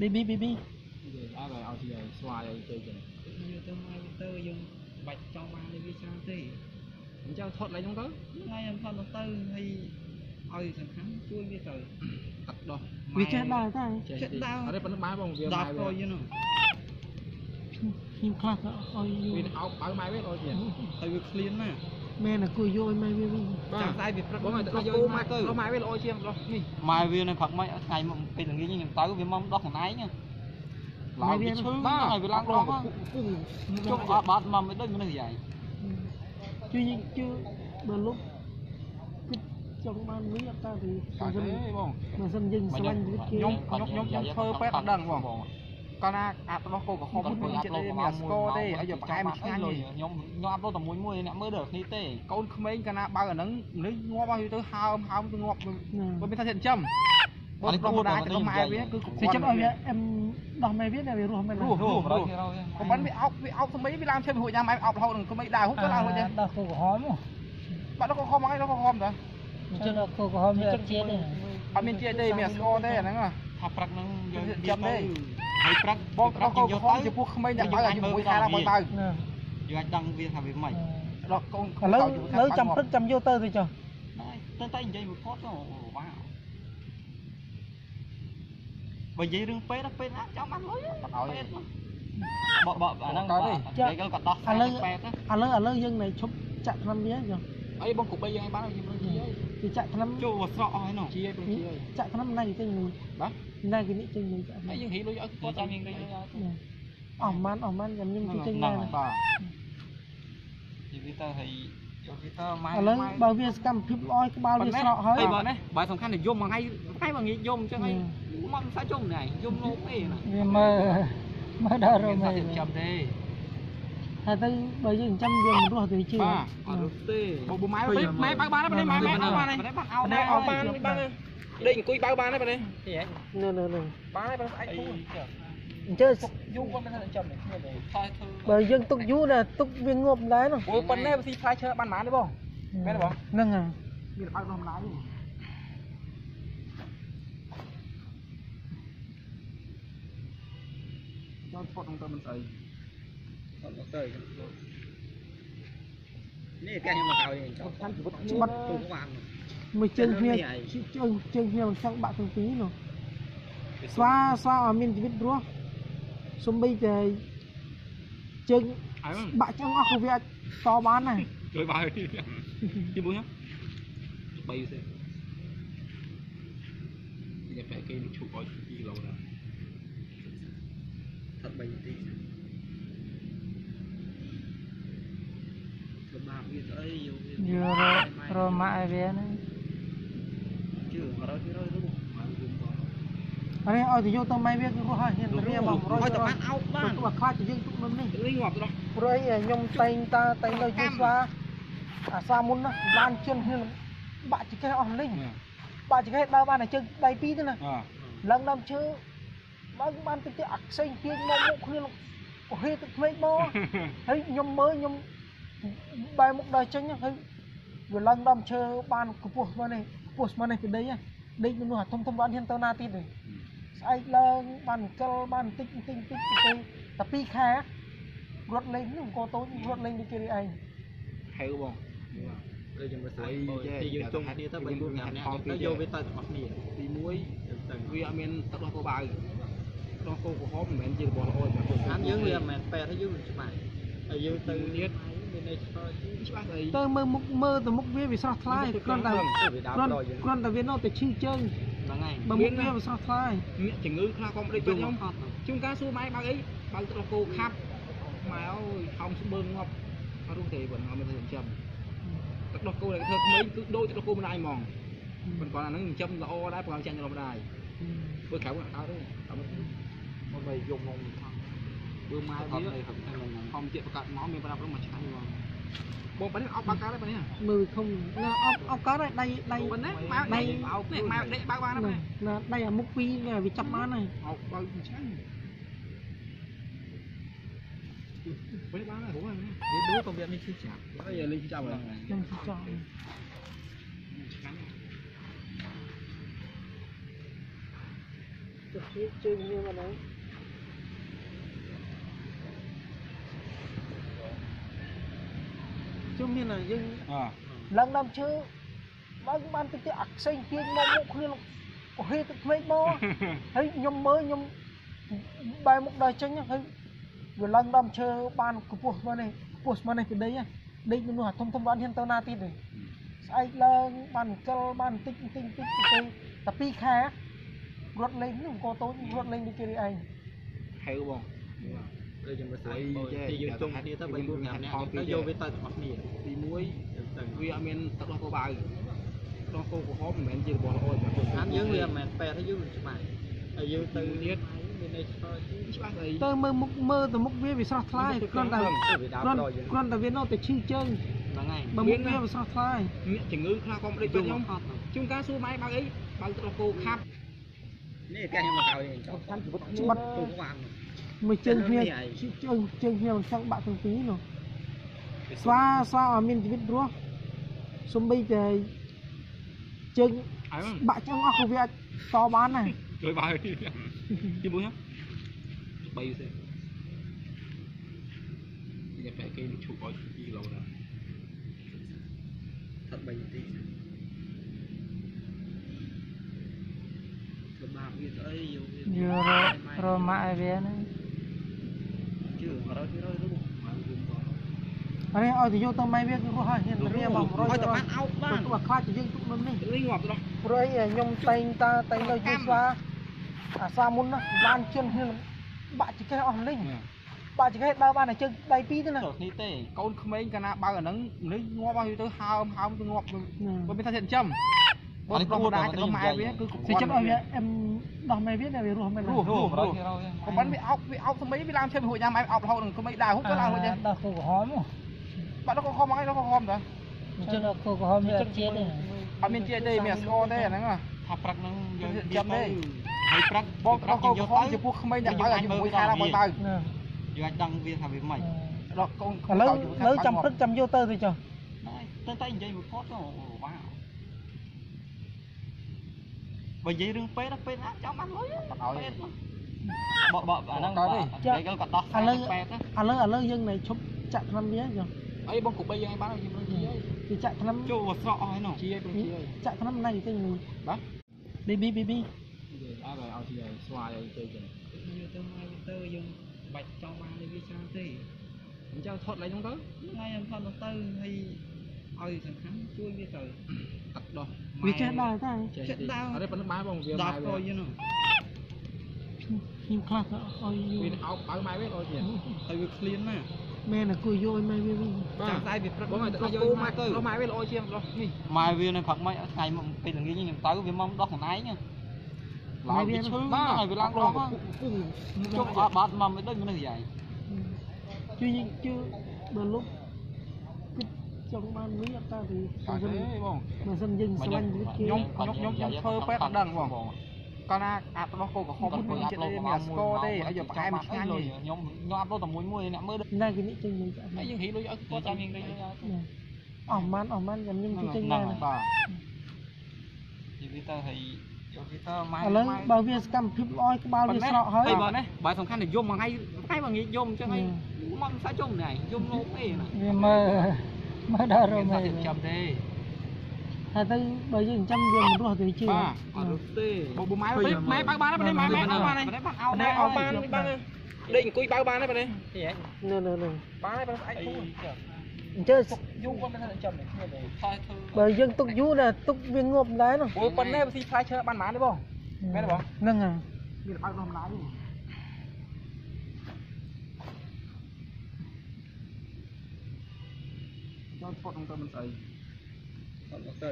ប៊ីប៊ីប៊ីប៊ីអើឲ្យឲ្យស្វាយឲ្យទៅចឹងយើងទៅមកទៅយើងបាច់ចង់បាននេះវាច្រើនទេអញ្ចឹងថតឡើងហ្នឹងទៅថ្ងៃខ្ញុំថតទៅហើយឲ្យសំខាន់ជួយវាទៅកាត់ដោះវាចេះដើរតែចេះដើរអត់ទេប៉ុណ្្នឹងបានបងវាដល់ម៉ែក៏វាយនោះ ខ្ញុំខ្លះក៏ឲ្យយូវារអោបបើម៉ែវាអត់ទៀតហើយវាឃ្លានណាស់មែនតែគួរយកឲ្យម៉ែវាវិញចាំតែវាព្រឹកបងឲ្យទៅយកម៉ែទៅម៉ែវាល្អជាងដោះនេះម៉ែវានៅផឹកមិនថ្ងៃពេលល្ងាចខ្ញុំទៅវាមកដោះខ្លួនឯងឡើងវាឈឺហើយវាឡើងដោះពុះជុំអត់បាត់មកមិនដូចមនុស្សយាយជួយយើងជួយបើលោកគិតចង់បានវិញអត់តើទេបើសិនទេបងបើសិនយើងស្រឡាញ់ជីវិតគេខ្ញុំខ្ញុំខ្ញុំខ្ញុំធ្វើពេទ្យអត់ដឹងបង កាលណាអាចដោះគោក្រហមមួយចិត្តទេមានស្គរទេឲ្យយកផ្អែមឆ្ងាញ់ទេខ្ញុំខ្ញុំអាប់លោតតែមួយមួយអ្នកមើលដល់គ្នាទេកូនក្មេងកាលណាបើអាហ្នឹងនេះងាប់ឲ្យទៅហើមហើមទៅងាប់បើមានថាចិត្តចំបើដោះដាច់ទៅម៉ែវាគឺសិចាំឲ្យវាអឹមដោះម៉ែវាតែវារស់មែនរស់រស់រស់ក៏មិនវាអោបវាអោបស្មីវាឡើងឈើវាហួចញ៉ាំម៉ែអោបរហូតនឹងក្មេងដើរហូបទៅឡើងហូចទេដោះគោក្រហមបាត់ដល់ក៏ខំមកឯងដល់ក៏ខំតើអញ្ចឹងដោះគោក្រហមវាអត់ជាតិទេអត់មានជាតិទេមានស្គរទេអាហ្នឹងថាព្រឹកហ្នឹងយើងចាំទេ ហើយព្រឹកបងព្រឹដោះកគោយើងខយកំទៅចំពោះក្មេងតែបើឲ្យជាមួយខែដល់បើបើណាយើងអាចដឹងវាថាវាមិនដល់កូនឥឡូវឥឡូវចាំព្រឹកចាំយកទៅទៅចុះតែតែនិយាយមួយផតទៅវ៉ាបើនិយាយរឿងពេទ្យពេទ្យណាចង់បានលុយពេទ្យបបអាហ្នឹងនិយាយក៏ដោះពេទ្យឥឡូវឥឡូវយើងនៅឈប់ចាក់ថ្នាំវាចុះអីបងគប់បីយ៉ាងបានខ្ញុំនឹងជា គេចាក់ថ្នាំចូលស្រក់អស់ហើយនោះជាបងជាចាក់ថ្នាំណាគេចេញមួយបាទណាគេនេះចេញមួយចាក់ថ្នាំហើយយើងហីលុយឲ្យគាត់គាត់ចាំចាំយើងយើងទៅទៅអស់ម៉ានអស់ម៉ានខ្ញុំខ្ញុំចេញដែរបាទនិយាយទៅហើយយកវាទៅម៉ែឥឡូវបើវាសកម្មភាពល្អក្បាលវាស្រកហើយបើនេះបើសំខាន់តែយំមួយថ្ងៃថ្ងៃបើងាយយំអញ្ចឹងហើយមកមិនសាច់យំណែយំលោកទេណាវាមើលមើលដល់ររមែមែនចាំទេ ហើយទៅបើយើងចាំវាមិនរស់ទៅជឿបាទអត់ទេបើម៉ែម៉ែបើបានទេម៉ែម៉ែអោបានទេបាក់អោម៉ែអោបានបានដេកអង្គុយបើបានទេបាទនេះនៅនៅនៅបានទេបាទស្អែកធូរអញ្ចឹងយូរគាត់មិនថាចាំនេះគ្នាទេថយធ្វើបើយើងទុកយូរណាទុកវាងាប់ដែរនោះអូប៉ុណ្ណេះវាស៊ីផ្លែឈើបានប៉ុន្មានទេបងមែនទេបងហ្នឹងហើយមានបើធម្មតាទេចូលផុតក្នុងទៅមិនស្អី អត់ទៅនេះកាខ្ញុំមកកោយនេះចុះខាងជីវិតច្បាត់ទូវាងមួយជើងគ្នាជើងជើងគ្នាមិនចង់បាក់ទាំងពីរនោះស្វាស្វាឲ្យ មានជីវិតរស់សំបីតែជើងហើយបាក់ឆ្អឹងអស់ក៏វាអាចតបានដែរជួយបើជាមួយហ៎បីទេយកបែកគេឈប់ឲ្យ2គីឡូដែរថា3នាទីលំបាកវាស្អីយកវាយករម៉ាក់ឲ្យវាណាជឿ100%រូបអានេះឲ្យទៅយកទៅម៉ៃវាគឺរស់ហើយហ៊ានរៀបមក100ឲ្យតែបានអោបបានទុកឲ្យខ្លាចទៅយើងទុកនៅនេះនេះងាប់ដល់ព្រោះអីខ្ញុំតែងតាតែងនៅយូរស្វាអាស្វាមុនណាបានជន់គ្នាបាក់ចង្កេះអស់លីងបាក់ចង្កេះដើរបានតែជើងដៃពីរទេណាអ่าឡើងដើមឈើបើបានទៅទៀតអាខ្សែងទាញមកមុខគ្នាអូហេទឹកភ្នែកមកហើយខ្ញុំមើលខ្ញុំ បែរមុខដើរចេញហើយវាឡើងដើមឈើបានកម្ពស់ស្មើនេះកម្ពស់ស្មើនេះពីដីដេកមនុស្សអាធំធំបានហ៊ានទៅណាទៀតទេស្អែកឡើងបានអង្គិលបានបន្តិចបន្តិចបន្តិចទៅតែពីរខែរត់លេងនោះអង្គតូចរត់លេងដូចគេឯងហៅបងដូចយើងមើលស្អីទីយើងជុំគ្នាទៅ3 4 5នាក់ទៅយកវាទៅទាំងអស់គ្នាទី1វាអត់មានទឹកដោះគោបៅដោះគោក្រហមមិនមែនជារបស់ល្អទេខាងយើងវាមិនមែនពេទ្យទេយើងមិនច្បាស់ហើយយើងទៅទៀត មានន័យឆ្លើយច្បាស់ស្អីទៅមើលមុខមើលទៅមុខវាវាស្រស់ថ្លាគ្រាន់តែវាដើគ្ររាន់ដល់យើងគ្រាន់តែវានៅតែឈឺជើងហ្នឹងហើយបើមុខវាវាស្រស់ថ្លាមានជំងឺខ្លះក៏មិនដេកយំខ្ញុំអត់ជួនកាលសួរម៉ែបើកអីបើកទឹកដោះគោខាប់ម៉ែអើយថោមស្បឺងងាប់អត់รู้ទេបងអត់មានទៅចិញ្ចឹមទឹកដោះគោដែលធ្វើក្មេងគឺដូចទឹកដោះគោម្ដាយហ្មងមិនគាត់អាហ្នឹងចិញ្ចឹមល្អដែរប្រហែលចាញ់ដល់ម្ដាយធ្វើក្រៅអត់កើតទេអត់មានមកបីយំមកថ ងបើម៉ែអវាត់ទេខ្ញុំខ្ញុំខំជាប្រកាសមកមានប្រាប់រឿងមួយឆ្ងាញ់ហ្មងបងប៉ានេះអត់បើកកើតទេប៉ានេះមើលធំណាអប់អប់កើតហើយដៃដៃប៉ានេះម៉ែដៃអោបនេះម៉ែដេកបើកបានទេណាដៃអាមុខពីរវាចាប់បានហើយអោបបើកឆ្ងាញ់វិញបានហើយហូរហើយវាដួលក៏វាមានឈឺចាប់អីលេងចាប់ហើយនឹងចង់ឆ្ងាញ់ជើងញៀមអត់ហ្នឹង មានតែយើងអើឡើងដើមឈើបើបានតិចទៀតអាខ្សែងទាញមកមុខគ្នាក៏ហេទឹកភ្នែកមកហើយខ្ញុំមើលខ្ញុំបែរមុខដើរចេញហើយវាឡើងដើមឈើបានកម្ពស់ស្មើនេះកម្ពស់ស្មើនេះពីដីដេកនៅនោះអាធំធំបានហ៊ានទៅណាទៀតទេស្អែកឡើងបានអង្កិលបានបន្តិចបន្តិចបន្តិចទៅតែ2ខែរត់លេងនេះអង្គតូចរត់លេងដូចគេនេះឯងហៅបង ដូចយើងមើលស្អីអីចេះទីយើងជុំគ្នាទៅ3 4 5នាក់ទៅយកវាទៅទាំងអស់គ្នាទី1វាអត់មានទឹកដោះគោបាវទឹកដោះគោក្រហមមិនមែនជារបស់ល្អទេខាងយើងវាមិនមែនពេទ្យទេយើងច្បាស់ហើយយើងទៅទៀតមានន័យឆ្លើយច្បាស់ស្អីទៅមើលមុខមើលទៅមុខវាវាស្រស់ថ្លាគ្រាន់តែទៅវាដើរគ្រាន់ដល់យើងគ្រាន់តែវានៅតែឈឺជើងហ្នឹងហើយបើមុខវាវាស្រស់ថ្លាអ្នកជំងឺខ្លះក៏មិនដូចខ្ញុំជួនកាលសួរម៉ែបើកអីបើកទឹកដោះគោខាប់នេះកាខ្ញុំមកកោយចោលតាមជីវិតច្បាបាត់ត់ទៅបាន មួយជើងគ្នានេះឯងជើងជើងគ្នាមិនចង់បាក់ទាំងពីរនោះស្វាស្វាឲ្យមានជីវិតរស់សំបីតែជើងហើយបាក់ឆ្អឹងអស់ក៏វាអាចតបានដែរជួយបើជាមួយហ៎3ទេយកតែគេឈប់ឲ្យ2គីឡូដែរថា3នាទីលំបាកវាស្អីយកវាយករម៉ាក់ឲ្យវាហ្នឹងជឿ100%រូបអរេឲ្យទៅយកទៅម៉ៃវាគឺរស់ហើយហ៊ានទៅរៀបបងរឲ្យយតែទៅបានអោបបានទៅខ្លាចទៅយើងទុកនឹងនេះនេះងាប់ទៅព្រោះអីខ្ញុំតែងតាតែងនៅជួយស្វាអាសាមុនណាបានជន់គ្នាបាក់ចង្កេះអស់លីងបាក់ចង្កេះដើរបានតែជើងដៃពីរទេណាចូលគ្នាទេកូនក្មេងកាលណាបើអាហ្នឹងនេះងាប់ឲ្យទៅហើមហើមទៅងាប់បើមានថាចិញ្ចឹម បើប្រមដាទៅម៉ែវាគឺសិចិត្តឲ្យវាអឹមដោះម៉ែវាតែវារស់មិនរស់រស់រស់ក៏មិនវាអោបវាអោបស្មីវាឡើងឈើហួចញ៉ាំអោបរហូតនឹងក្មេងដើរហូបទៅឡើងហូចទេដោះគោក្រហមបាត់ដល់ក៏ខំមកឯងដល់ក៏ខំទៅមិនចឹងដោះគោក្រហមវាជាតិទេអត់មានជាទេមានស្គរទេអាហ្នឹងថាព្រឹកហ្នឹងយើងចាំទេហើយព្រឹកបងព្រឹក៏កក៏យើងយកខំទៅចំពោះក្មេងតែបើជាមួយខាឡើងបើបើណាយើងអាចដឹងវាថាវាមិនដល់កូនឥឡូវលើចាំព្រឹកចាំយកទៅទៅចុះតែតែនិយាយមួយគាត់ទៅវ៉ាវ បើនិយាយរឿងពេទ្យពេទ្យណាចាំបានលុយពេទ្យបបអាហ្នឹងគេក៏ដោះពេទ្យឥឡូវឥឡូវយើងនៅឈប់ចាក់ថ្នាំវាចុះអីបងគប់បីយ៉ាងបានខ្ញុំនឹងជាគេចាក់ថ្នាំចូលស្រកអស់ហើយនោះជាព្រោះជាចាក់ថ្នាំណាទៅនេះបាទប៊ីប៊ីប៊ីប៊ីអើឲ្យជាស្វាយឲ្យទៅចឹងយើងទៅមកទៅយើងបាច់ចង់បានវាច្រើនទេអញ្ចឹងថតឡើងហ្នឹងទៅថ្ងៃខ្ញុំថតទៅហើយឲ្យសំខាន់ជួយវាទៅទឹកដោះ វាចេះដើរតែចេះដើរអត់ទេប៉ុណ្្នឹងបានបងវាដល់ម៉ែទៅវាយនោះខ្ញុំខ្លះទៅឲ្យយូវាអោបបើម៉ែវាអត់ជាហើយវាឃ្លានណាមែនតែគួរយកឲ្យម៉ែវាវិញចាំតែវាព្រឹកបងឲ្យទៅយកម៉ែទៅម៉ែវាល្អជាងដោះនេះម៉ែវានៅផឹកមិនថ្ងៃមកពេលល្ងាចខ្ញុំទៅវាមកដោះខ្លួនឯងឡើងវាឈឺណាស់វាឡើងរងពុំជុំអត់បាត់មកមិនដូចមនុស្សយ៉ាងជួយជួយបើលុបគិត ចង់បានលុយអត់តើពីអត់ទេបងបើសិនយើងស្វែងវិធីខ្ញុំខ្ញុំខ្ញុំខ្ញុំធ្វើពេទ្យអត់ដឹងបងកាលណាអាដោះគោក្រហមមួយចិត្តទេមានស្គរទេឲ្យយកផ្កាយមកឆ្ងាញ់ទេខ្ញុំខ្ញុំអាប់ឡូតតែមួយមួយអ្នកមើលណាគេនេះចេញមួយចាក់ហើយយើងហីលុយឲ្យគាត់ចាំយើងនេះអស់ម៉ាន់អស់ម៉ាន់ខ្ញុំខ្ញុំជួយចេញដែរបាទនិយាយទៅហើយយកវាទៅម៉ែឥឡូវបើវាសកម្មភាពល្អក្បាលវាស្រកហើយបើនេះបើសំខាន់តែយំមួយថ្ងៃថ្ងៃមកងាកយំអញ្ចឹងហើយមកមិនសាច់យំនេះយំលោកទេណាវាមើល មើលដល់រមានមែសាច់ចាំទេហើយទៅបើយើងចាំវាមិនរស់ទៅជឿបាទអត់រត់ទេបងម៉ែម៉ែបើបានទេម៉ែម៉ែអោបានទេបាត់អោម៉ែអោបានបានដេកអង្គុយបើបានទេបាទនេះនៅនៅនៅបានទេបើស្អែកធូរអញ្ចឹងយូរគាត់មិនថាចាំនេះគ្នាទេថយធ្វើបើយើងទុកយូរណាទុកវាងាប់ដែរនោះអូប៉ុណ្ណេះវាស៊ីផ្លែឈើបានប៉ុន្មានទេបងមែនទេបងហ្នឹងហើយមានបើកធម្មតាទេ ចូលផុតក្នុងទៅមិនស្អីអត់ទៅ